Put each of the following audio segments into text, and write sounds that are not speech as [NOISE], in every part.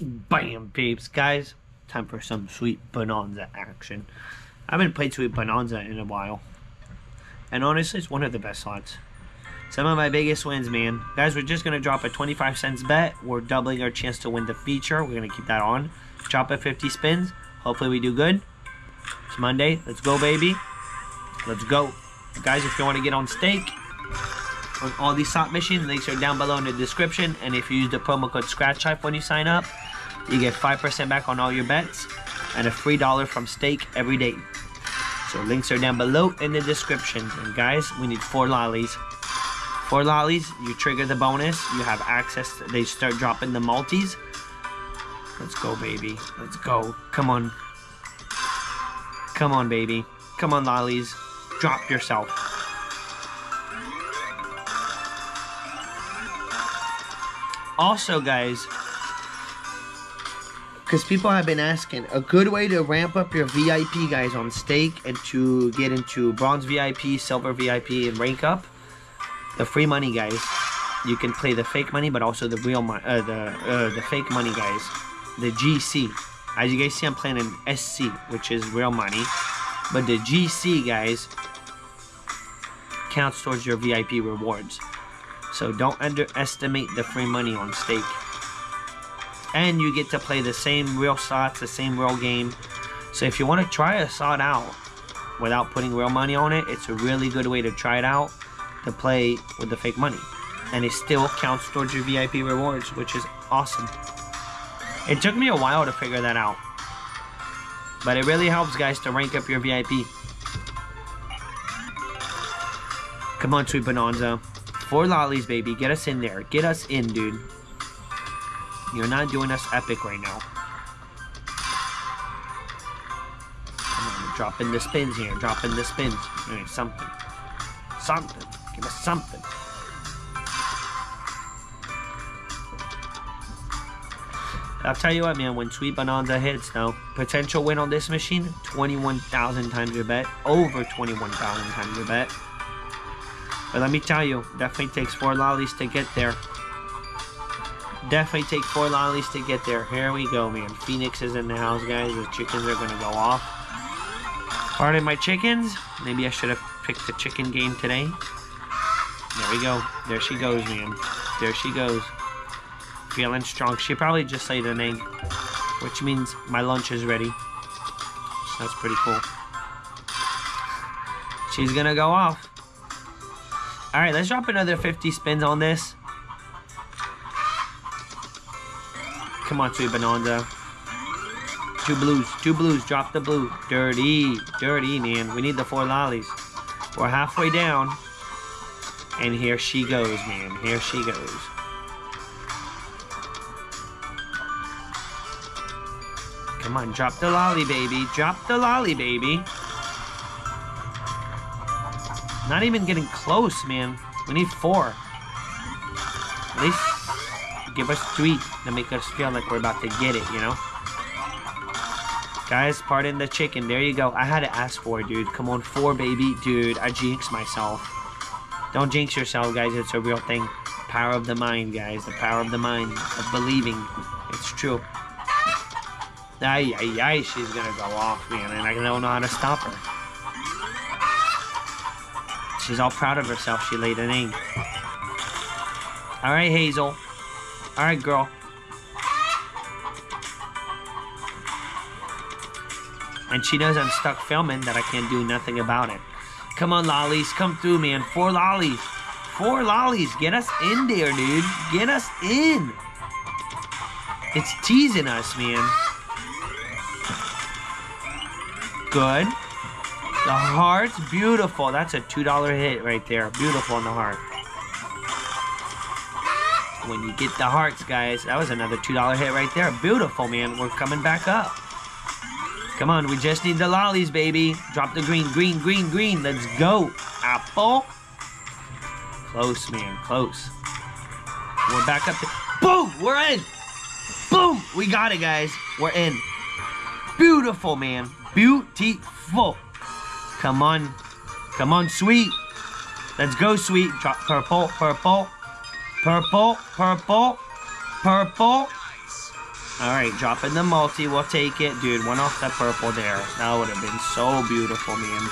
Bam, peeps. Guys, time for some Sweet Bonanza action. I haven't played Sweet Bonanza in a while. And honestly, it's one of the best slots. Some of my biggest wins, man. Guys, we're just going to drop a 25 cents bet. We're doubling our chance to win the feature. We're going to keep that on. Drop it 50 spins. Hopefully we do good. It's Monday. Let's go, baby. Let's go. Guys, if you want to get on stake, on all these slot machines, links are down below in the description. And if you use the promo code ScratchLife when you sign up, you get 5% back on all your bets and a free dollar from stake every day. So links are down below in the description. And guys, we need four lollies. Four lollies, you trigger the bonus. You have access. To, they start dropping the multis. Let's go, baby. Let's go. Come on. Come on, baby. Come on, lollies. Drop yourself. Also, guys, because people have been asking, a good way to ramp up your VIP guys on stake and to get into bronze VIP, silver VIP, and rank up, the free money guys. You can play the fake money, but also the real money, uh, the uh, the fake money guys, the GC. As you guys see, I'm playing an SC, which is real money, but the GC guys counts towards your VIP rewards. So don't underestimate the free money on stake. And you get to play the same real slots, the same real game. So if you want to try a slot out without putting real money on it, it's a really good way to try it out to play with the fake money. And it still counts towards your VIP rewards, which is awesome. It took me a while to figure that out. But it really helps guys to rank up your VIP. Come on, Sweet Bonanza. Four lollies, baby. Get us in there. Get us in, dude. You're not doing us epic right now. Come on, dropping the spins here. Dropping the spins. Right, something. Something. Give us something. I'll tell you what, man, when Sweet Bonanza hits, though, potential win on this machine, 21,000 times your bet. Over 21,000 times your bet. But let me tell you, definitely takes four lollies to get there. Definitely take four lollies to get there. Here we go, man. Phoenix is in the house, guys. The chickens are going to go off. Pardon my chickens. Maybe I should have picked the chicken game today. There we go. There she goes, man. There she goes. Feeling strong. She probably just laid an egg. Which means my lunch is ready. That's pretty cool. She's going to go off. Alright, let's drop another 50 spins on this. Come on, Sweet Bonanza. Two blues. Two blues. Drop the blue. Dirty. Dirty, man. We need the four lollies. We're halfway down. And here she goes, man. Here she goes. Come on, drop the lolly, baby. Drop the lolly, baby. Not even getting close, man. We need four. At least give us three to make us feel like we're about to get it, you know? Guys, pardon the chicken. There you go. I had to ask for it, dude. Come on, four, baby. Dude, I jinxed myself. Don't jinx yourself, guys. It's a real thing. Power of the mind, guys. The power of the mind. Of believing. It's true. Ay, ay, ay. She's gonna go off, man. And I don't know how to stop her. She's all proud of herself. She laid an egg. Alright, Hazel. Alright, girl. And she knows I'm stuck filming that I can't do nothing about it. Come on, lollies. Come through, man. Four lollies. Four lollies. Get us in there, dude. Get us in. It's teasing us, man. Good. The heart's beautiful. That's a $2 hit right there. Beautiful in the heart. When you get the hearts, guys, that was another $2 hit right there. Beautiful, man. We're coming back up. Come on, we just need the lollies, baby. Drop the green, green, green, green. Let's go. Apple. Close, man. Close. We're back up. Boom! We're in. Boom! We got it, guys. We're in. Beautiful, man. Beautiful. Come on. Come on, sweet. Let's go, sweet. Drop purple, purple, purple, purple, purple. Alright, dropping the multi. We'll take it. Dude, one off the purple there. That would have been so beautiful, man.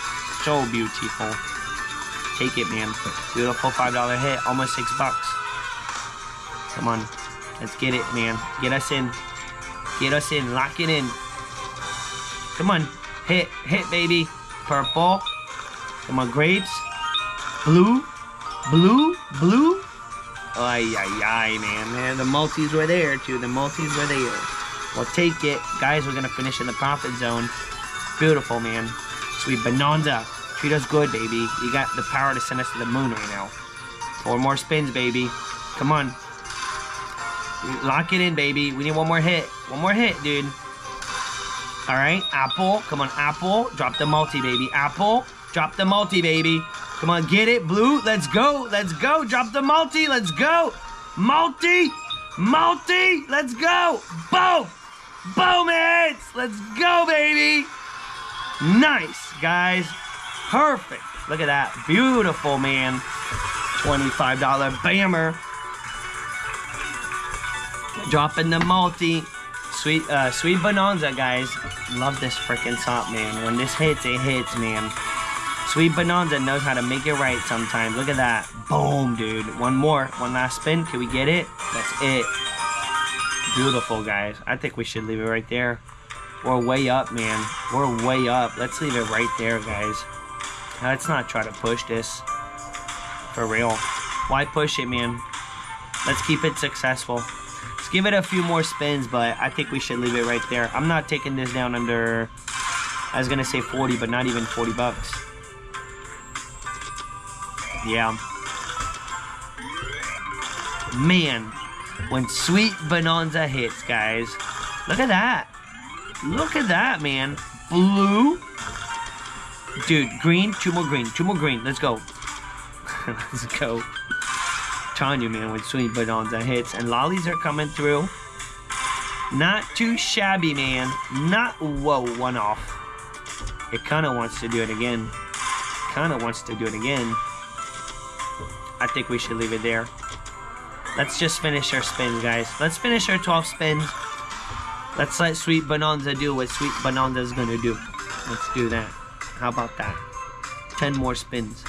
So beautiful. Take it, man. Beautiful $5 hit. Almost 6 bucks. Come on. Let's get it, man. Get us in. Get us in. Lock it in. Come on. Hit. Hit, baby. Purple. Come on, grapes. Blue. Blue. Blue. Ay, ay, ay, man. Man, the multis were there, too. The multis were there. We'll take it. Guys, we're going to finish in the profit zone. Beautiful, man. Sweet Bonanza. Treat us good, baby. You got the power to send us to the moon right now. Four more spins, baby. Come on. Lock it in, baby. We need one more hit. One more hit, dude. All right, Apple. Come on, Apple. Drop the multi, baby. Apple. Drop the multi, baby. Come on, get it. Blue, let's go. Let's go. Drop the multi. Let's go. Multi. Multi. Let's go. Boom. Boom, it. Let's go, baby. Nice, guys. Perfect. Look at that. Beautiful, man. $25 bammer. Dropping the multi. Sweet, uh, sweet bonanza, guys. Love this freaking top, man. When this hits, it hits, man. Sweet bonanza knows how to make it right sometimes. Look at that. Boom, dude. One more. One last spin. Can we get it? That's it. Beautiful, guys. I think we should leave it right there. We're way up, man. We're way up. Let's leave it right there, guys. Let's not try to push this. For real. Why push it, man? Let's keep it successful. Let's give it a few more spins, but I think we should leave it right there. I'm not taking this down under... I was gonna say 40, but not even 40 bucks. Yeah. Man, when Sweet Bonanza hits, guys. Look at that. Look at that, man. Blue. Dude, green, two more green, two more green. Let's go. [LAUGHS] Let's go. Telling you, man, when Sweet Bonanza hits and lollies are coming through. Not too shabby, man. Not, whoa, one off. It kind of wants to do it again. Kind of wants to do it again. I think we should leave it there. Let's just finish our spin, guys. Let's finish our 12 spins. Let's let Sweet Bonanza do what Sweet Bonanza is to do. Let's do that. How about that? 10 more spins.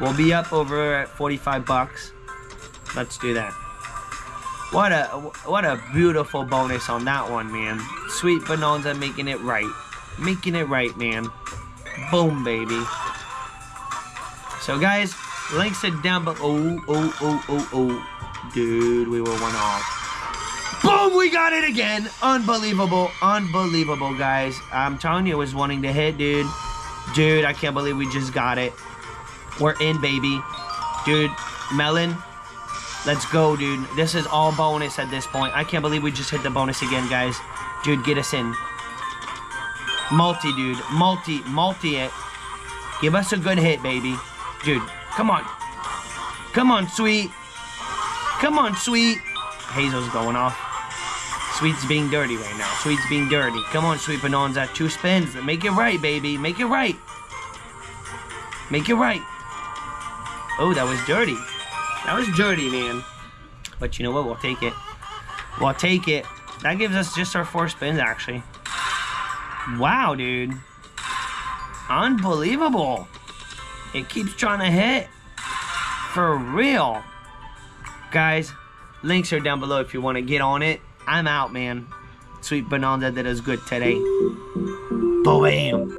We'll be up over at 45 bucks. Let's do that. What a what a beautiful bonus on that one, man. Sweet Bonanza making it right. Making it right, man. Boom, baby. So, guys, links are down below. Oh, oh, oh, oh, oh. Dude, we were one off. Boom, we got it again. Unbelievable. Unbelievable, guys. I'm telling you, it was wanting to hit, dude. Dude, I can't believe we just got it. We're in, baby. Dude, Melon, let's go, dude. This is all bonus at this point. I can't believe we just hit the bonus again, guys. Dude, get us in. Multi, dude. Multi, multi it. Give us a good hit, baby. Dude, come on. Come on, sweet. Come on, sweet. Hazel's going off. Sweet's being dirty right now. Sweet's being dirty. Come on, Sweet Bonanza. Two spins. Make it right, baby. Make it right. Make it right. Oh, that was dirty. That was dirty, man. But you know what? We'll take it. We'll take it. That gives us just our four spins, actually. Wow, dude. Unbelievable. It keeps trying to hit. For real. Guys, links are down below if you want to get on it. I'm out, man. Sweet Bonanza did us good today. Boom.